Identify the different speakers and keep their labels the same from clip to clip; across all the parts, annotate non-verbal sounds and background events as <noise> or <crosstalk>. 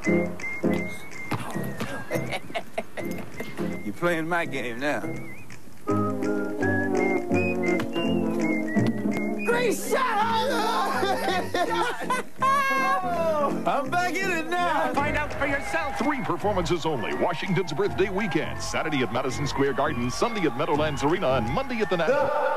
Speaker 1: <laughs> You're playing my game now. Great shot! <laughs> I'm back in it now.
Speaker 2: Find out for yourself.
Speaker 3: Three performances only. Washington's birthday weekend. Saturday at Madison Square Garden, Sunday at Meadowlands Arena, and Monday at the National.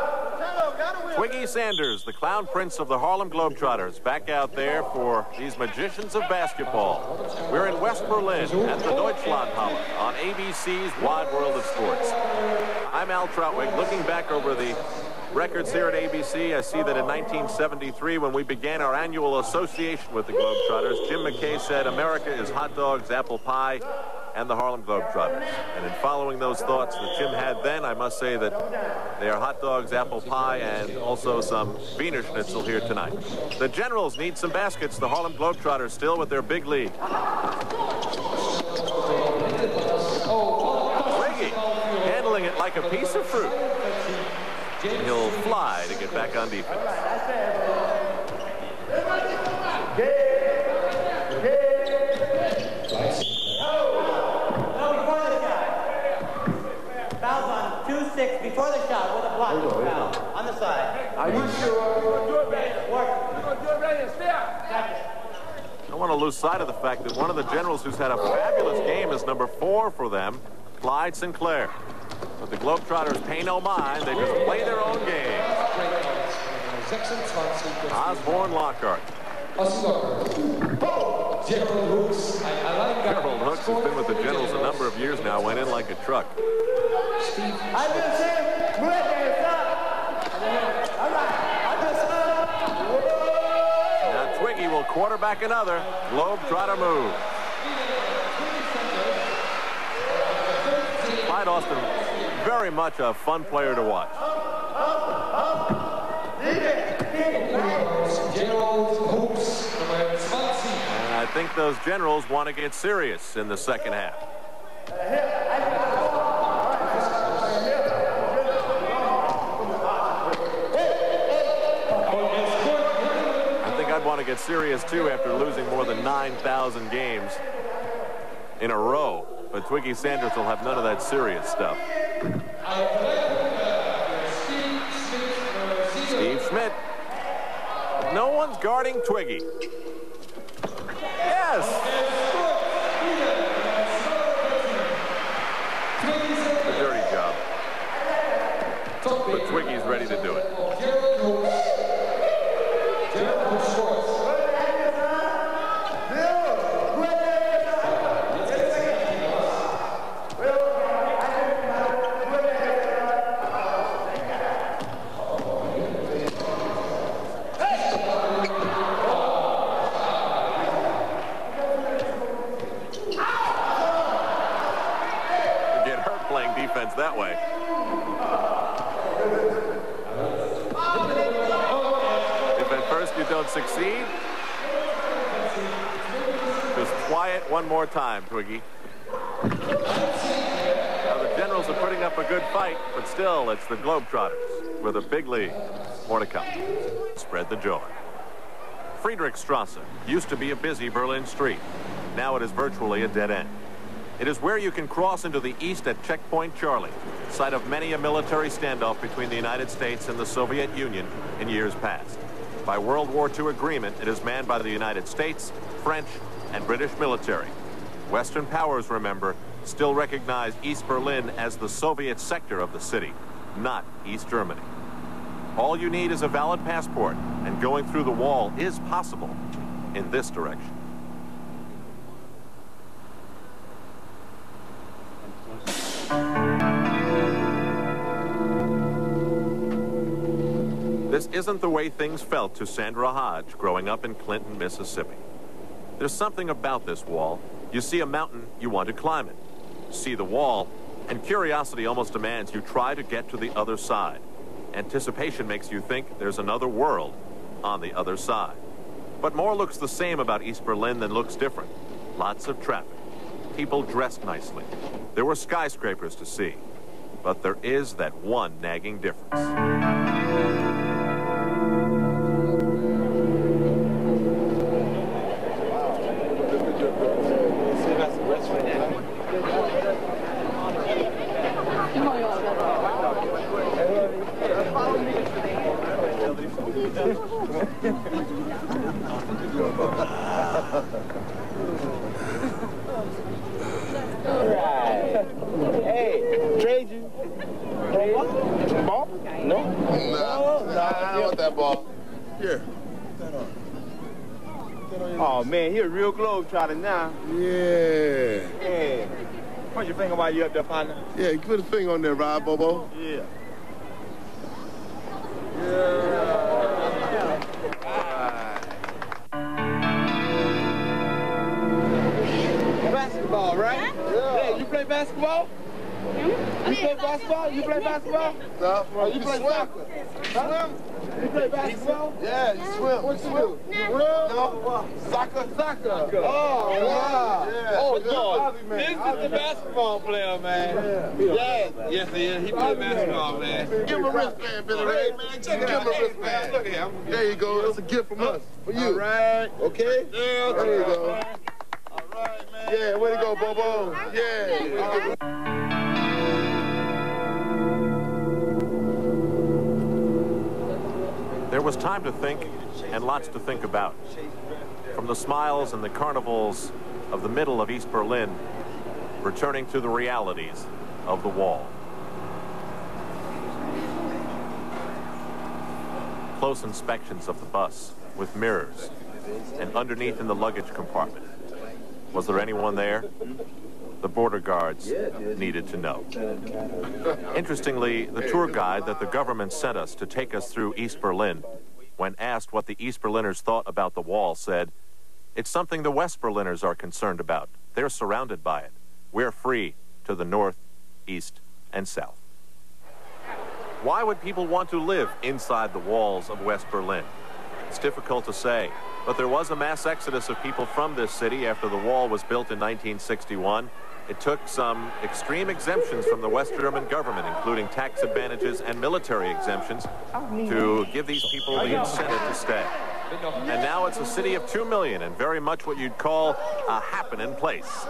Speaker 4: Twiggy Sanders, the clown prince of the Harlem Globetrotters, back out there for these magicians of basketball. We're in West Berlin at the Deutschlandhalle on ABC's Wide World of Sports. I'm Al Trautwig, looking back over the records here at ABC. I see that in 1973, when we began our annual association with the Globetrotters, Jim McKay said, America is hot dogs, apple pie, and the Harlem Globetrotters. And in following those thoughts that Jim had then, I must say that they are hot dogs, apple pie, and also some Wiener Schnitzel here tonight. The Generals need some baskets. The Harlem Globetrotters still with their big lead. Twiggy handling it like a piece of fruit. And he'll fly to get back on defense.
Speaker 5: Fouls on 2-6 before the shot with a block foul on the side.
Speaker 1: Are you sure?
Speaker 4: I don't want to lose sight of the fact that one of the generals who's had a fabulous game is number four for them, Clyde Sinclair. But the Globetrotters pay no mind. They just play their own game. Osborne Lockhart.
Speaker 6: Gerald Hooks
Speaker 4: has been with the Generals a number of years now, went in like a truck. Now Twiggy will quarterback another Globetrotter move. Clyde Austin, very much a fun player to watch.
Speaker 6: Gerald Hooks, nummer 20.
Speaker 4: And I think those Generals want to get serious in the second half. Serious too after losing more than 9,000 games in a row. But Twiggy Sanders will have none of that serious stuff. Steve Schmidt. No one's guarding Twiggy. Yes. Don't succeed, just quiet one more time, Twiggy. Now the Generals are putting up a good fight, but still, it's the Globetrotters with a big lead. More to come. Spread the joy. Friedrichstrasse used to be a busy Berlin street. Now it is virtually a dead end. It is where you can cross into the east at Checkpoint Charlie, site of many a military standoff between the United States and the Soviet Union in years past. By World War II agreement, it is manned by the United States, French, and British military. Western powers, remember, still recognize East Berlin as the Soviet sector of the city, not East Germany. All you need is a valid passport, and going through the wall is possible in this direction. This isn't the way things felt to Sandra Hodge growing up in Clinton, Mississippi. There's something about this wall. You see a mountain, you want to climb it. See the wall, and curiosity almost demands you try to get to the other side. Anticipation makes you think there's another world on the other side. But more looks the same about East Berlin than looks different. Lots of traffic. People dressed nicely. There were skyscrapers to see. But there is that one nagging difference.
Speaker 2: Hey, trade you. Ball? No.
Speaker 7: Nah, nah, I don't want that ball. Here.
Speaker 2: Oh man, he a real globetrotter now.
Speaker 7: Yeah.
Speaker 2: Yeah. Point your finger while you up there, partner.
Speaker 7: Yeah, you put a finger on there, Rod Bobo.
Speaker 2: Yeah. Basketball, right? Yeah. Hmm? you play basketball? You play basketball? You play basketball?
Speaker 7: No,
Speaker 2: Oh, you play
Speaker 7: swim.
Speaker 2: soccer? Huh? You play basketball?
Speaker 7: Yeah, you swim.
Speaker 2: What you do? Swim? No. Soccer? Soccer. Oh, wow.
Speaker 7: Yeah.
Speaker 2: Oh, Lord.
Speaker 7: hobby, man.
Speaker 2: This is the basketball player, man. Yeah. Yes, he is. He play basketball, man.
Speaker 7: Give him a wristband, Billy Ray.
Speaker 2: man, check
Speaker 7: Give him a wristband.
Speaker 2: look here.
Speaker 7: There you go. It's a gift from us. For you.
Speaker 2: All right.
Speaker 7: Okay?
Speaker 2: Yeah,
Speaker 7: There you go.
Speaker 2: All right, man.
Speaker 7: Yeah, way to go, Bobo. Yeah.
Speaker 4: There was time to think and lots to think about. From the smiles and the carnivals of the middle of East Berlin, returning to the realities of the wall. Close inspections of the bus with mirrors and underneath in the luggage compartment. Was there anyone there? The border guards needed to know. Interestingly, the tour guide that the government sent us to take us through East Berlin, when asked what the East Berliners thought about the wall, said, It's something the West Berliners are concerned about. They're surrounded by it. We're free to the north, east, and south. Why would people want to live inside the walls of West Berlin? It's difficult to say, but there was a mass exodus of people from this city after the wall was built in 1961. It took some extreme exemptions from the West German government, including tax advantages and military exemptions, to give these people the incentive to stay. And now it's a city of 2 million and very much what you'd call a happening place.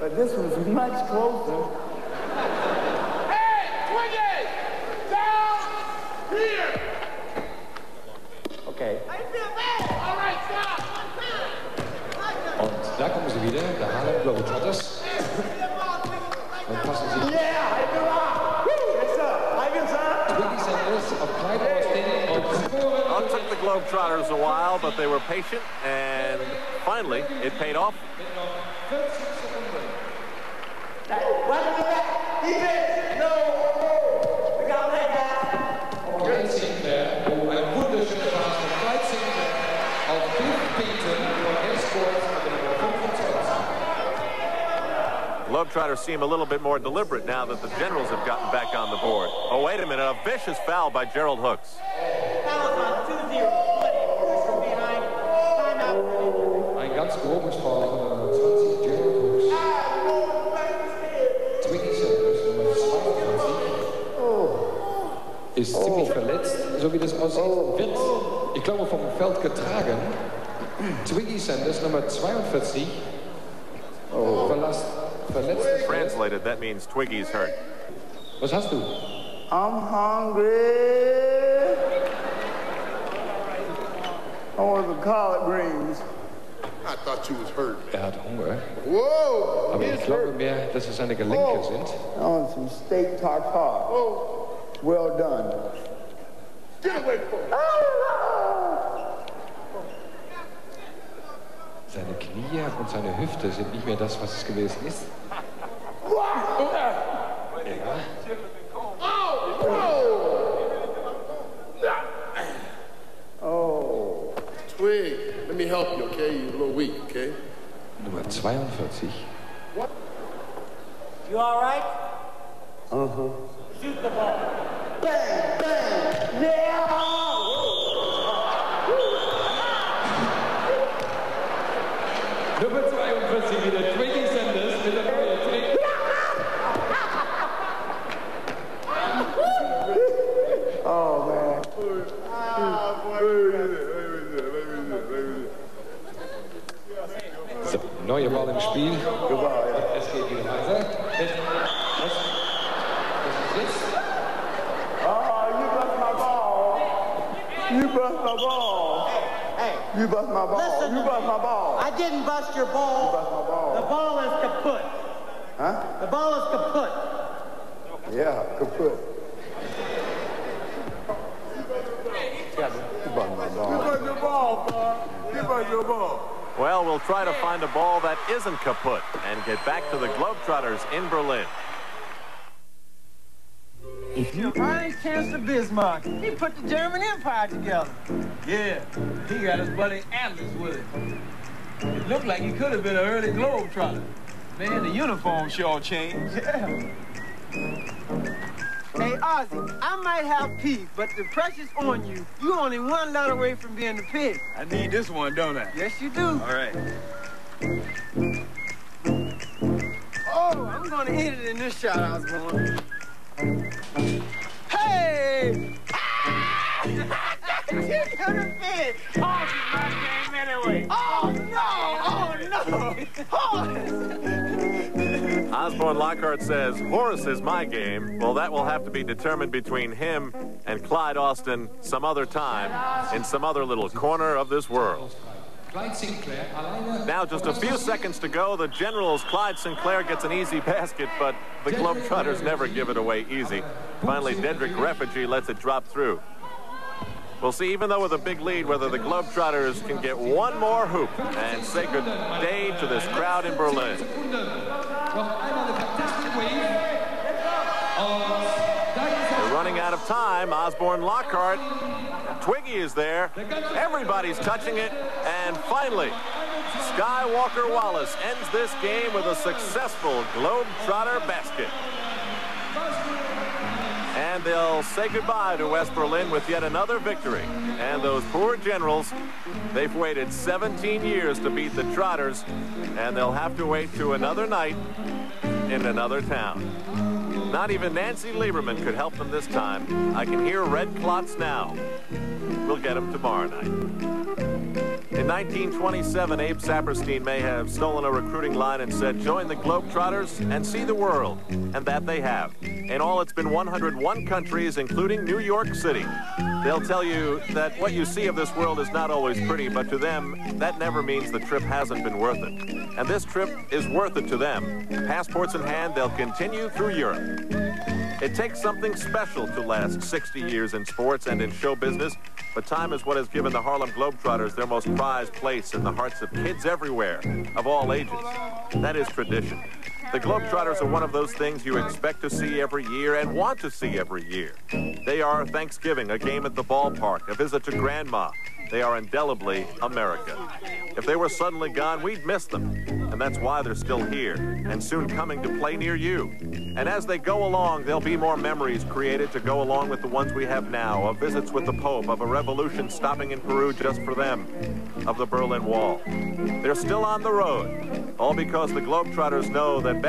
Speaker 2: But this was much closer. Okay.
Speaker 6: Und da kommen sie wieder, der Harlem Globetrotters. Und passen sich Twiggy Sanders auf Clyde Austin und
Speaker 4: Well, it took the Globetrotters a while, but they were patient, and finally, it paid off.
Speaker 6: Clyde Sinclair, wo ein wunderschöner Pass von Clyde Sinclair auf Bill Payton und er scored mit der Nummer 25.
Speaker 4: Globetrotters seem a little bit more deliberate now that the Generals have gotten back on the board. Oh, wait a minute, a vicious foul by Gerald Hooks.
Speaker 6: 22, ist ziemlich verletzt, so wie das aussieht. Oh. Wird, ich glaube, vom Feld getragen. Twiggy Sanders, Nummer 42, verlässt, verletzt.
Speaker 4: Translated, that means Twiggy's hurt.
Speaker 6: Was hast du?
Speaker 2: I'm hungry. I want the collard greens.
Speaker 6: Er hat Hunger,
Speaker 7: Whoa!
Speaker 6: aber ich glaube mehr, dass es seine Gelenke sind.
Speaker 2: I want some steak tartare. Well done.
Speaker 7: Get away from me.
Speaker 6: Seine Knie und seine Hüfte sind nicht mehr das, was es gewesen ist. 42.
Speaker 5: You all right? Uh-huh. Shoot the ball.
Speaker 2: Bang, bang. Yeah.
Speaker 6: Nummer 42 wieder
Speaker 2: you got my ball. You
Speaker 7: bust my ball.
Speaker 5: Hey, hey.
Speaker 7: You bust my ball.
Speaker 5: listen
Speaker 7: you
Speaker 5: to
Speaker 7: bust
Speaker 5: me.
Speaker 7: my ball.
Speaker 5: I didn't bust your ball.
Speaker 7: bust my ball.
Speaker 5: The ball is kaput.
Speaker 7: Huh?
Speaker 5: The ball is kaput.
Speaker 7: Yeah, kaput. You bust my ball. You bust your ball, boy. You bust your ball.
Speaker 4: Well, we'll try to find a ball that isn't kaput and get back to the Globetrotters in Berlin.
Speaker 8: Franz Chancellor Bismarck. He put the German Empire together. Yeah, he got his buddy Atlas with him. It looked like he could have been an early globetrotter. Man, the uniform sure changed. Yeah. Hey, Ozzy, I might have peace, but the pressure's on you. You only one letter away from being the pig. I need this one, don't I? Yes, you do. All right. Oh, I'm gonna hit it in this shot I was going.
Speaker 4: Osborne Lockhart says, Horace is my game. Well, that will have to be determined between him and Clyde Austin some other time in some other little corner of this world.
Speaker 6: Clyde Sinclair.
Speaker 4: Now, just a few seconds to go. The Generals, Clyde Sinclair gets an easy <laughs> basket, but the Globetrotters never give it away easy. Finally, Dedrick Refugee lets it drop through. We'll see, even though with a big lead, whether the Globetrotters can get one more hoop and say good day to this crowd in Berlin. They're running out of time. Osborne Lockhart. Twiggy is there. Everybody's touching it. And finally, Skywalker Wallace ends this game with a successful Globetrotter basket. And they'll say goodbye to West Berlin with yet another victory. And those poor generals, they've waited 17 years to beat the Trotters, and they'll have to wait to another night in another town. Not even Nancy Lieberman could help them this time. I can hear Red Klotz now. We'll get them tomorrow night. In 1927, Abe Saperstein may have stolen a recruiting line and said, join the Globetrotters and see the world. And that they have. In all, it's been 101 countries, including New York City. They'll tell you that what you see of this world is not always pretty, but to them, that never means the trip hasn't been worth it. And this trip is worth it to them. Passports in hand, they'll continue through Europe. It takes something special to last 60 years in sports and in show business, but time is what has given the Harlem Globetrotters their most prized place in the hearts of kids everywhere, of all ages. That is tradition. The Globetrotters are one of those things you expect to see every year and want to see every year. They are Thanksgiving, a game at the ballpark, a visit to Grandma. They are indelibly America. If they were suddenly gone, we'd miss them. And that's why they're still here and soon coming to play near you. And as they go along, there'll be more memories created to go along with the ones we have now, of visits with the Pope, of a revolution stopping in Peru just for them, of the Berlin Wall. They're still on the road, all because the Globetrotters know that